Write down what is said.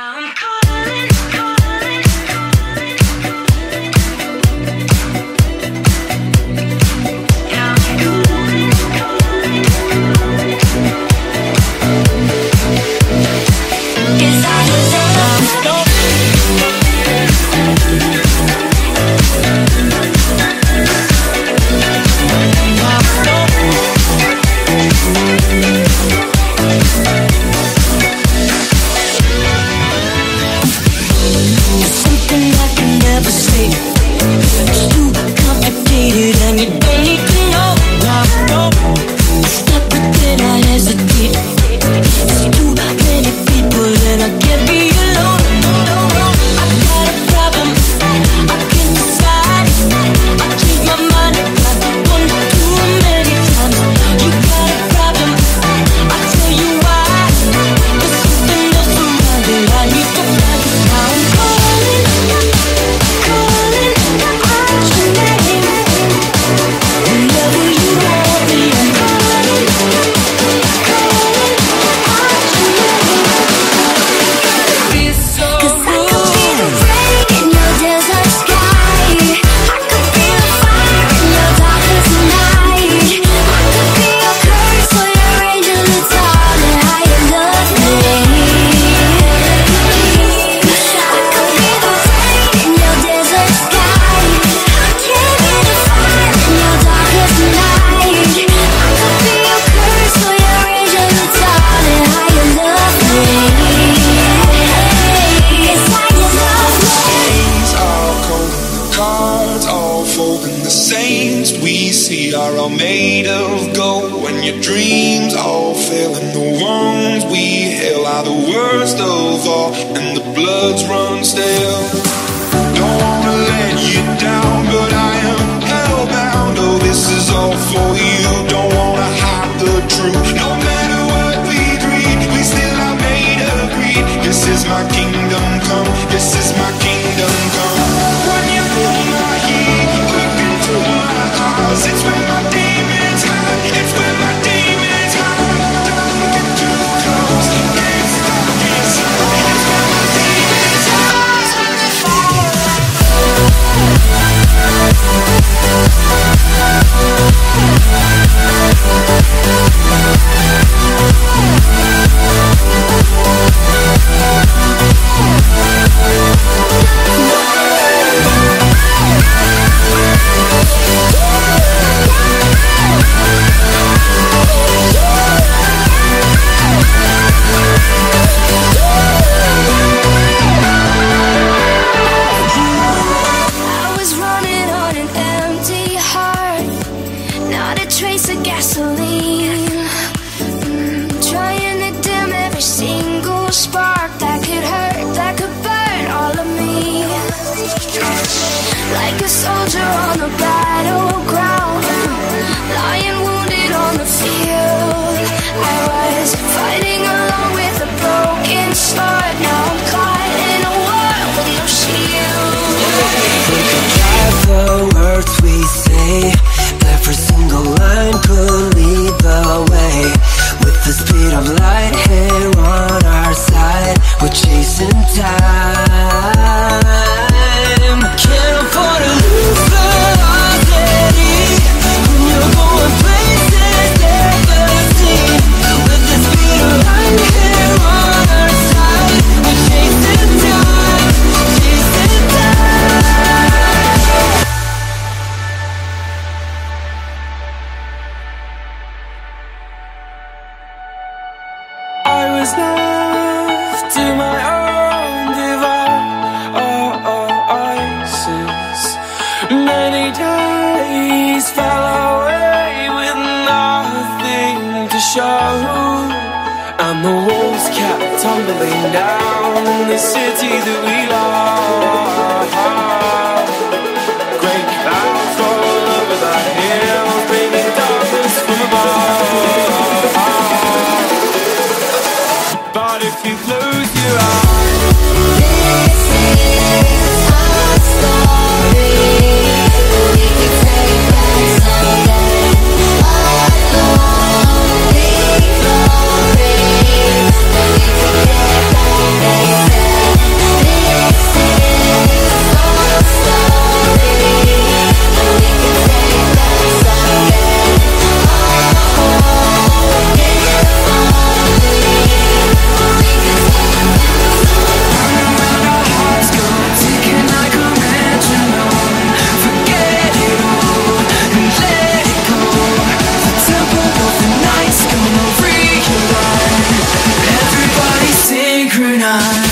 I'm cold. all folk and the saints we see are all made of gold. When your dreams all fail and the wounds we heal are the worst of all, and the bloods run stale. Like a soldier on the battleground. Lying wounded on the field. I was fighting along with a broken sword. Now I'm caught in a world with no shield. We could drive the words we say? Every single line could lead the way. With the speed of light many days fell away with nothing to show. And the walls kept tumbling down the city that we love. On.